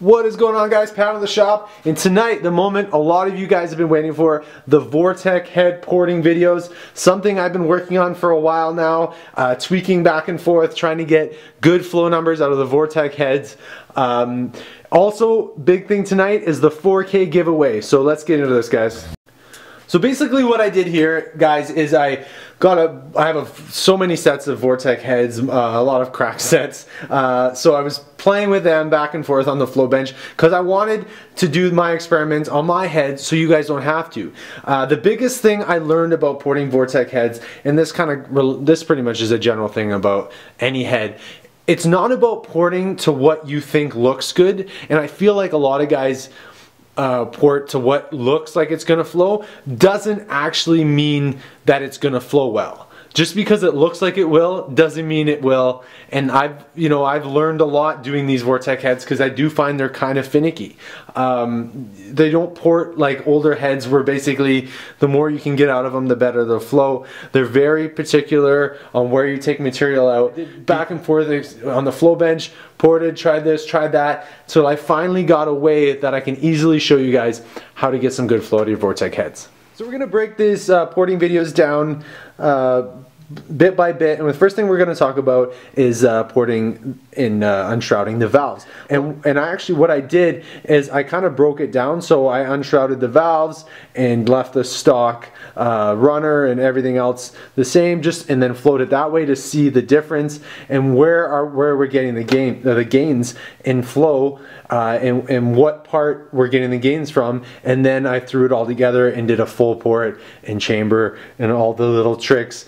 What is going on guys, Pat of the shop, and tonight, the moment a lot of you guys have been waiting for, the Vortec head porting videos, something I've been working on for a while now, uh, tweaking back and forth, trying to get good flow numbers out of the Vortec heads. Um, also, big thing tonight is the 4K giveaway, so let's get into this guys. So basically what I did here, guys, is I got a, I have a, so many sets of Vortec heads, uh, a lot of crack sets. Uh, so I was playing with them back and forth on the flow bench because I wanted to do my experiments on my head so you guys don't have to. Uh, the biggest thing I learned about porting Vortec heads, and this kind of, this pretty much is a general thing about any head, it's not about porting to what you think looks good, and I feel like a lot of guys uh, port to what looks like it's gonna flow doesn't actually mean that it's gonna flow well just because it looks like it will doesn't mean it will. And I've you know I've learned a lot doing these Vortec heads because I do find they're kind of finicky. Um, they don't port like older heads where basically the more you can get out of them the better they'll flow. They're very particular on where you take material out. Back and forth on the flow bench ported tried this tried that. So I finally got a way that I can easily show you guys how to get some good flow to your Vortec heads so we're going to break these uh, porting videos down uh, bit by bit. And the first thing we're going to talk about is uh, porting in uh, unshrouding the valves. And, and I actually, what I did is I kind of broke it down. So I unshrouded the valves and left the stock uh, runner and everything else the same, just and then float it that way to see the difference and where are where we're getting the gain uh, the gains in flow uh, and, and what part we're getting the gains from. And then I threw it all together and did a full port and chamber and all the little tricks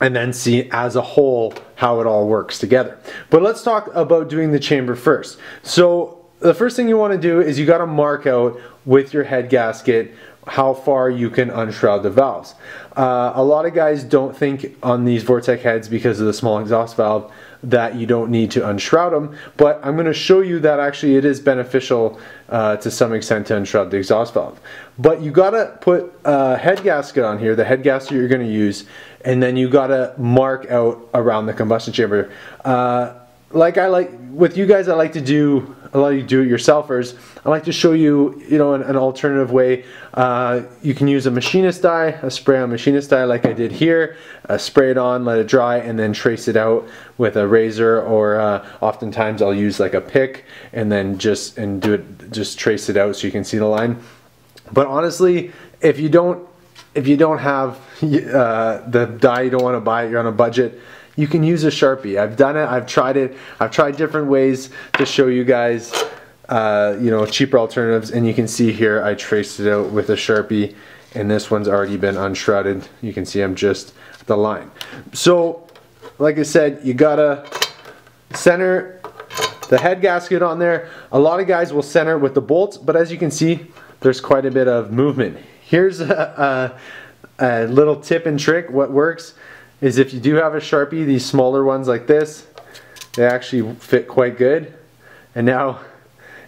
and then see as a whole how it all works together. But let's talk about doing the chamber first. So the first thing you want to do is you got to mark out with your head gasket how far you can unshroud the valves. Uh, a lot of guys don't think on these Vortec heads because of the small exhaust valve that you don't need to unshroud them, but I'm going to show you that actually it is beneficial uh, to some extent to unshroud the exhaust valve. But you got to put a head gasket on here, the head gasket you're going to use, and then you got to mark out around the combustion chamber. Uh, like I like, with you guys I like to do a lot of you do-it-yourselfers, I like to show you, you know, an, an alternative way. Uh, you can use a machinist dye, a spray on machinist dye like I did here, uh, spray it on, let it dry, and then trace it out with a razor or uh, oftentimes I'll use like a pick and then just, and do it, just trace it out so you can see the line. But honestly, if you don't, if you don't have uh, the dye, you don't want to buy it, you're on a budget, you can use a Sharpie. I've done it, I've tried it, I've tried different ways to show you guys, uh, you know, cheaper alternatives, and you can see here I traced it out with a Sharpie, and this one's already been unshrouded. You can see I'm just the line. So, like I said, you gotta center the head gasket on there. A lot of guys will center with the bolts, but as you can see, there's quite a bit of movement. Here's a, a, a little tip and trick. What works is if you do have a Sharpie, these smaller ones like this, they actually fit quite good. And now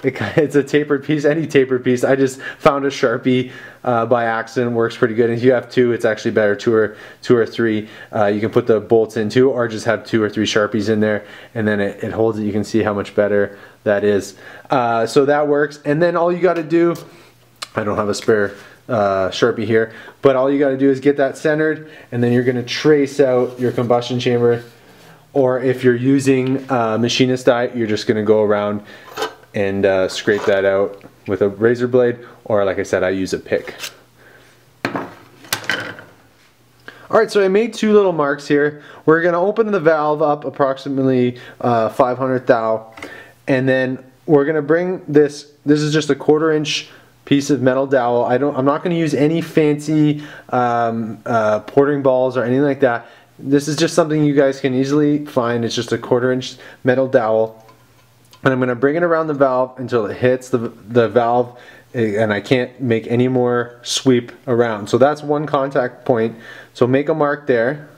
it, it's a tapered piece, any tapered piece. I just found a Sharpie uh, by accident, works pretty good. And if you have two, it's actually better, two or, two or three. Uh, you can put the bolts in two or just have two or three Sharpies in there and then it, it holds it. You can see how much better that is. Uh, so that works. And then all you gotta do, I don't have a spare uh, Sharpie here. But all you got to do is get that centered and then you're going to trace out your combustion chamber. Or if you're using uh, machinist die, you're just going to go around and uh, scrape that out with a razor blade. Or like I said, I use a pick. Alright, so I made two little marks here. We're going to open the valve up approximately uh, 500 thou. And then we're going to bring this, this is just a quarter inch piece of metal dowel. I don't, I'm not going to use any fancy um, uh, porting balls or anything like that. This is just something you guys can easily find. It's just a quarter inch metal dowel. And I'm going to bring it around the valve until it hits the, the valve eh, and I can't make any more sweep around. So that's one contact point. So make a mark there,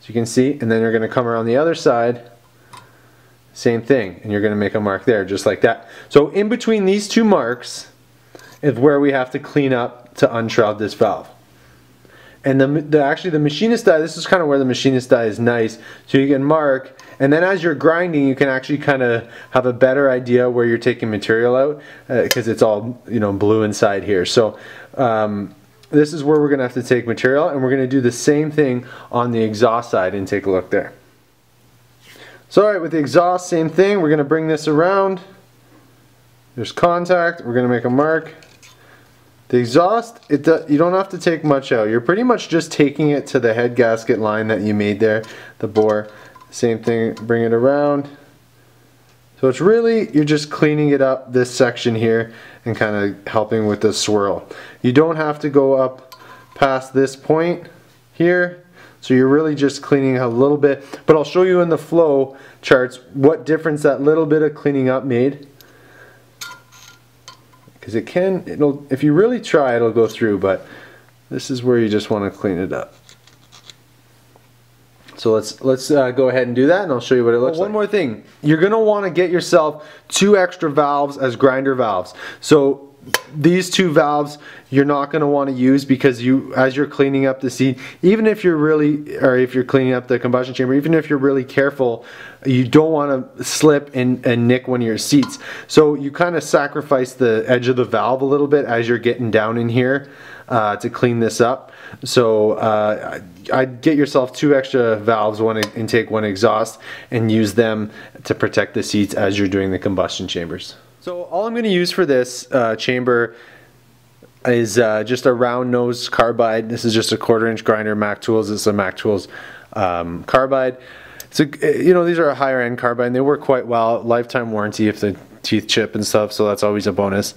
so you can see, and then you're going to come around the other side, same thing, and you're going to make a mark there, just like that. So in between these two marks, is where we have to clean up to unshroud this valve. And the, the actually the machinist die, this is kind of where the machinist die is nice. So you can mark, and then as you're grinding, you can actually kind of have a better idea where you're taking material out because uh, it's all you know blue inside here. So um, this is where we're going to have to take material, and we're going to do the same thing on the exhaust side and take a look there. So alright, with the exhaust, same thing. We're going to bring this around. There's contact. We're going to make a mark. The exhaust, it do, you don't have to take much out. You're pretty much just taking it to the head gasket line that you made there, the bore. Same thing, bring it around. So it's really, you're just cleaning it up this section here and kind of helping with the swirl. You don't have to go up past this point here. So you're really just cleaning a little bit, but I'll show you in the flow charts what difference that little bit of cleaning up made because it can it'll if you really try it'll go through but this is where you just want to clean it up so let's let's uh, go ahead and do that and I'll show you what it looks oh, one like. One more thing, you're gonna want to get yourself two extra valves as grinder valves. So these two valves you're not going to want to use because you as you're cleaning up the seat even if you're really or if you're cleaning up the combustion chamber even if you're really careful you don't want to slip and, and nick one of your seats so you kind of sacrifice the edge of the valve a little bit as you're getting down in here uh, to clean this up so uh, I'd get yourself two extra valves, one intake, one exhaust, and use them to protect the seats as you're doing the combustion chambers. So all I'm going to use for this uh, chamber is uh, just a round nose carbide. This is just a quarter inch grinder, Mac Tools. Is a Mac Tools um, carbide. So, you know, these are a higher end carbide and they work quite well. Lifetime warranty if the teeth chip and stuff, so that's always a bonus.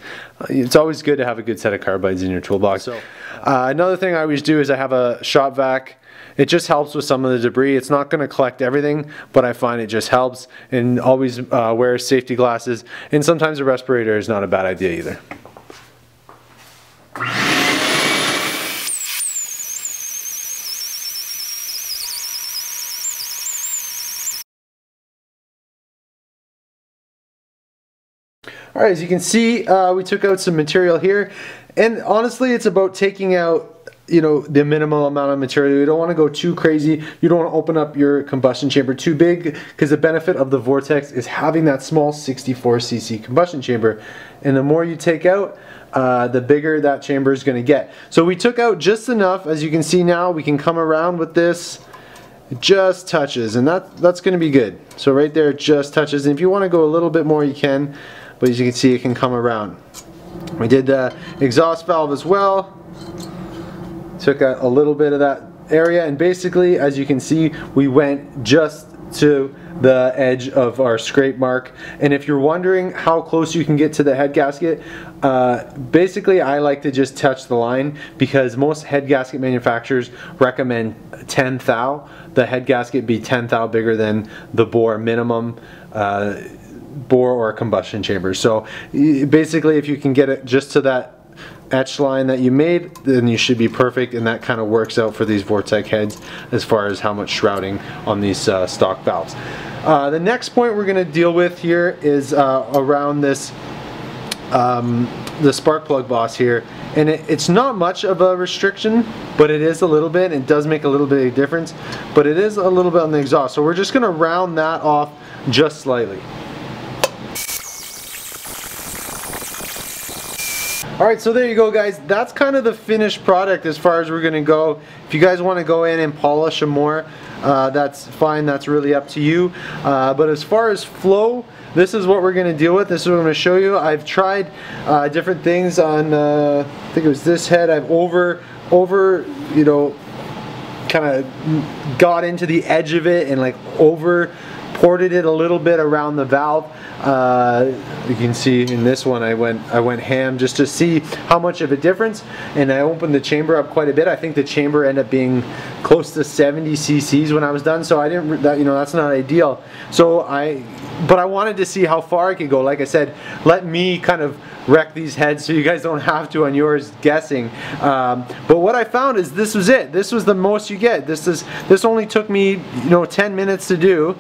It's always good to have a good set of carbides in your toolbox. So, uh, another thing I always do is I have a shop vac it just helps with some of the debris. It's not going to collect everything, but I find it just helps. And always uh, wear safety glasses. And sometimes a respirator is not a bad idea either. Alright, as you can see, uh, we took out some material here. And honestly, it's about taking out you know the minimal amount of material. You don't want to go too crazy. You don't want to open up your combustion chamber too big because the benefit of the Vortecs is having that small 64 cc combustion chamber. And the more you take out uh, the bigger that chamber is going to get. So we took out just enough. As you can see now we can come around with this. It just touches and that that's going to be good. So right there it just touches. And if you want to go a little bit more you can. But as you can see it can come around. We did the exhaust valve as well took a, little bit of that area and basically as you can see we went just to the edge of our scrape mark. And if you're wondering how close you can get to the head gasket uh, basically I like to just touch the line because most head gasket manufacturers recommend 10 thou. The head gasket be 10 thou bigger than the bore minimum uh, bore or combustion chamber. So basically if you can get it just to that etch line that you made, then you should be perfect and that kind of works out for these Vortec heads as far as how much shrouding on these uh, stock valves. Uh, the next point we're going to deal with here is uh, around this um, the spark plug boss here and it, it's not much of a restriction but it is a little bit it does make a little bit of difference but it is a little bit on the exhaust so we're just going to round that off just slightly Alright, so there you go guys. That's kind of the finished product as far as we're to go. If you guys want to go in and polish them more, uh, that's fine. That's really up to you. Uh, but as far as flow, this is what we're to deal with. This is what I'm to show you. I've tried uh, different things on, uh, I think it was this head. I've over, over, you know, kind of got into the edge of it and like over ported it a little bit around the valve. Uh, you can see in this one I went I went ham just to see how much of a difference and I opened the chamber up quite a bit. I think the chamber ended up being close to 70 cc's when I was done so I didn't that you know that's not ideal. So I but I wanted to see how far I could go. Like I said, let me kind of wreck these heads so you guys don't have to on yours guessing. Um, but what I found is this was it. This was the most you get. This is this only took me you know 10 minutes to do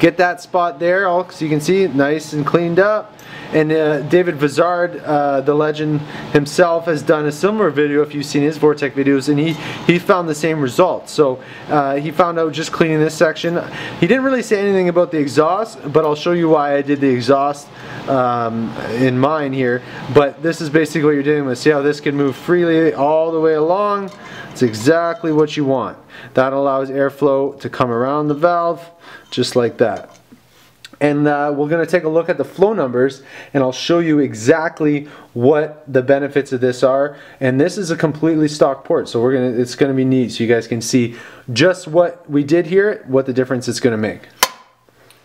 get that spot there all so you can see nice and cleaned up And uh, David Vizard, uh, the legend himself, has done a similar video if you've seen his Vortec videos and he, he found the same results. So uh, he found out just cleaning this section. He didn't really say anything about the exhaust, but I'll show you why I did the exhaust um, in mine here. But this is basically what you're dealing with. See how this can move freely all the way along? It's exactly what you want. That allows airflow to come around the valve just like that. And uh, we're going to take a look at the flow numbers and I'll show you exactly what the benefits of this are. And this is a completely stock port so we're gonna it's gonna be neat so you guys can see just what we did here what the difference it's gonna make.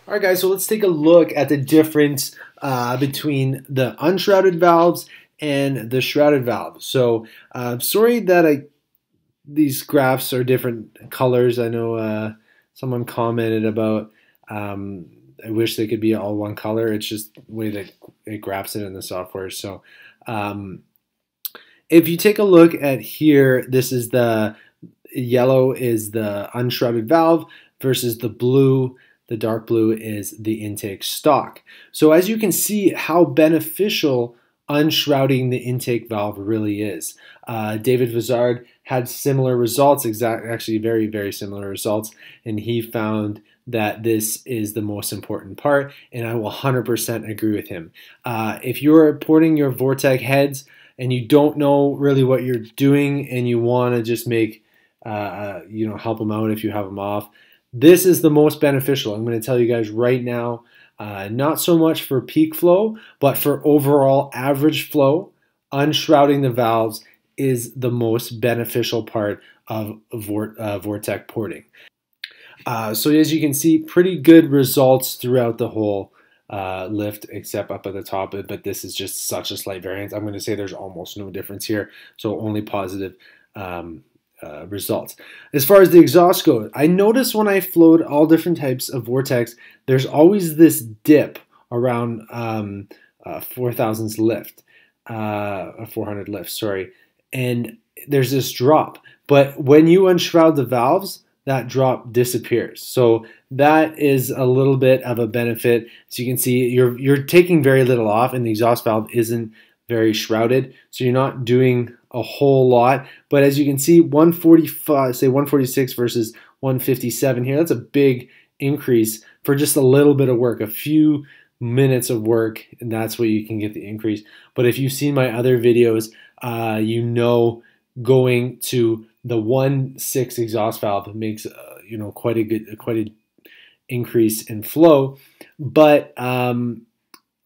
Alright guys so let's take a look at the difference uh, between the unshrouded valves and the shrouded valves so uh, sorry that I these graphs are different colors. I know uh, someone commented about um, I wish they could be all one color. It's just the way that it grabs it in the software. So um, if you take a look at here, this is the yellow is the unshrouded valve versus the blue, the dark blue is the intake stock. So as you can see how beneficial unshrouding the intake valve really is. Uh, David Vizard had similar results, exact, actually very, very similar results, and he found that this is the most important part, and I will 100% agree with him. Uh, if you're porting your Vortec heads and you don't know really what you're doing and you want to just make, uh, you know, help them out if you have them off, this is the most beneficial. I'm going to tell you guys right now, uh, not so much for peak flow, but for overall average flow, unshrouding the valves is the most beneficial part of uh, Vortec porting. Uh, so as you can see, pretty good results throughout the whole uh, lift, except up at the top. But this is just such a slight variance. I'm going to say there's almost no difference here, so only positive um, uh, results. As far as the exhaust goes, I notice when I flowed all different types of Vortecs, there's always this dip around um, uh, 4000's lift, uh, 400 lift, sorry, and there's this drop. But when you unshroud the valves, that drop disappears. So that is a little bit of a benefit. So you can see you're you're taking very little off and the exhaust valve isn't very shrouded. So you're not doing a whole lot. But as you can see, 145, say 146 versus 157 here, that's a big increase for just a little bit of work, a few minutes of work, and that's what you can get the increase. But if you've seen my other videos, uh, you know going to the one six exhaust valve makes uh, you know quite a good quite a increase in flow but um,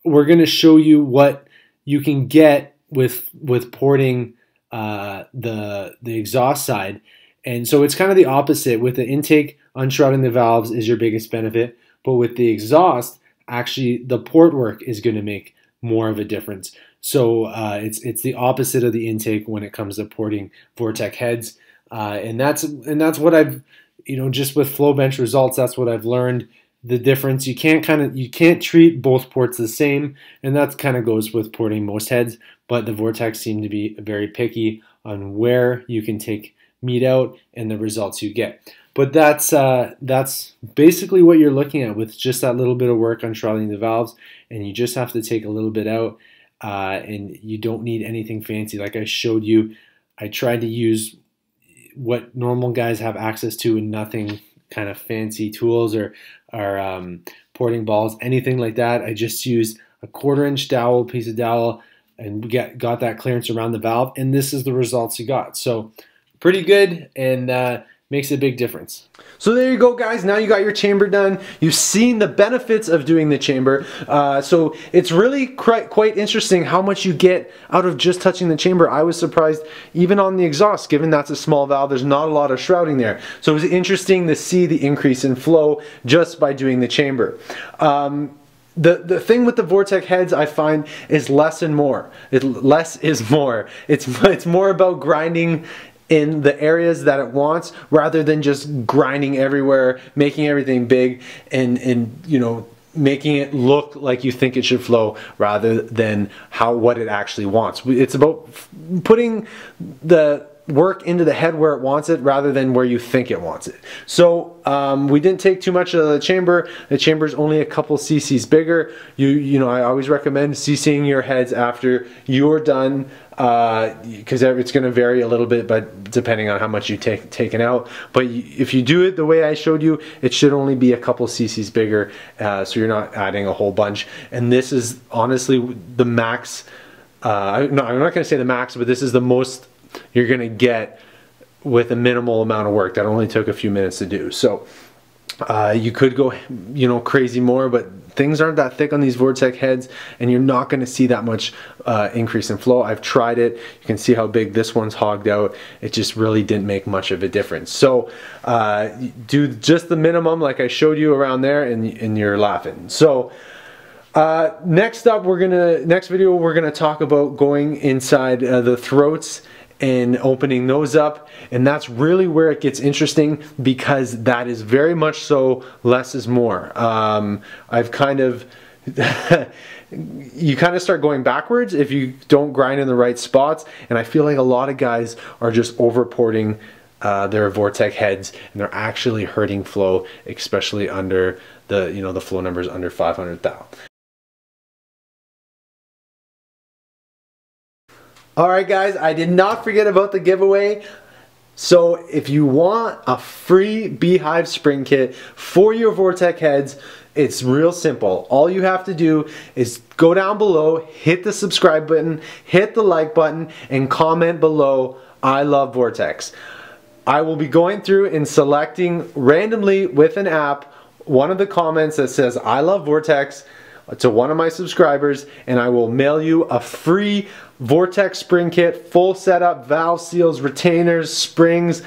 we're going to show you what you can get with with porting uh, the the exhaust side and so it's kind of the opposite with the intake unshrouding the valves is your biggest benefit but with the exhaust actually the port work is going to make more of a difference so uh, it's it's the opposite of the intake when it comes to porting Vortec heads uh, and that's and that's what I've you know just with Flowbench results. That's what I've learned. The difference you can't kind of you can't treat both ports the same, and that kind of goes with porting most heads. But the Vortecs seem to be very picky on where you can take meat out and the results you get. But that's uh, that's basically what you're looking at with just that little bit of work on shrouding the valves, and you just have to take a little bit out, uh, and you don't need anything fancy. Like I showed you, I tried to use what normal guys have access to and nothing kind of fancy tools or, or um, porting balls, anything like that. I just used a quarter inch dowel, piece of dowel, and get got that clearance around the valve, and this is the results you got. So pretty good, and uh, makes a big difference. So there you go guys, now you got your chamber done. You've seen the benefits of doing the chamber. Uh, so it's really quite, interesting how much you get out of just touching the chamber. I was surprised even on the exhaust, given that's a small valve, there's not a lot of shrouding there. So it was interesting to see the increase in flow just by doing the chamber. Um, the, the thing with the Vortec heads I find is less and more. It, less is more. It's, it's more about grinding in the areas that it wants rather than just grinding everywhere, making everything big and, and you know, making it look like you think it should flow rather than how what it actually wants. It's about putting the work into the head where it wants it rather than where you think it wants it. So um, we didn't take too much of the chamber. The chamber is only a couple cc's bigger. You you know I always recommend cc'ing your heads after you're done because uh, it's going to vary a little bit, but depending on how much you take taken out. But if you do it the way I showed you, it should only be a couple cc's bigger, uh, so you're not adding a whole bunch. And this is honestly the max. Uh, no, I'm not going to say the max, but this is the most you're gonna get with a minimal amount of work that only took a few minutes to do. So uh, you could go, you know, crazy more, but things aren't that thick on these Vortec heads and you're not gonna see that much uh, increase in flow. I've tried it. You can see how big this one's hogged out. It just really didn't make much of a difference. So uh, do just the minimum like I showed you around there and, and you're laughing. So uh, next up, we're gonna, next video, we're gonna talk about going inside uh, the throats and opening those up. And that's really where it gets interesting because that is very much so less is more. Um, I've kind of you kind of start going backwards if you don't grind in the right spots. And I feel like a lot of guys are just overporting uh, their vortex heads and they're actually hurting flow especially under the you know the flow numbers under 500 thou All right, guys, I did not forget about the giveaway. So if you want a free Beehive spring kit for your Vortec heads, it's real simple. All you have to do is go down below, hit the subscribe button, hit the like button, and comment below, I love Vortecs. I will be going through and selecting randomly with an app one of the comments that says, I love Vortecs, to one of my subscribers and I will mail you a free Vortex spring kit, full setup, valve seals, retainers, springs,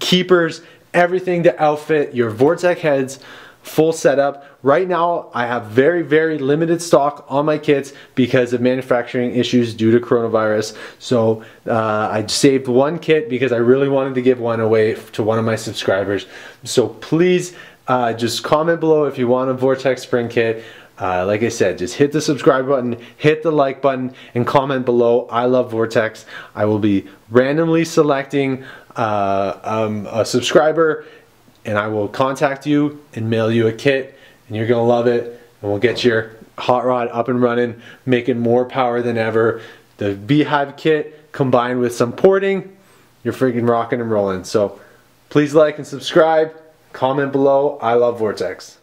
keepers, everything to outfit your Vortec heads full setup. Right now, I have very, very limited stock on my kits because of manufacturing issues due to coronavirus. So uh, I saved one kit because I really wanted to give one away to one of my subscribers. So please uh, just comment below if you want a Vortex spring kit. Uh, like I said, just hit the subscribe button, hit the like button, and comment below. I love Vortecs. I will be randomly selecting uh, um, a subscriber, and I will contact you and mail you a kit, and you're gonna love it. And we'll get your hot rod up and running, making more power than ever. The Beehive kit combined with some porting, you're freaking rocking and rolling. So please like and subscribe. Comment below. I love Vortecs.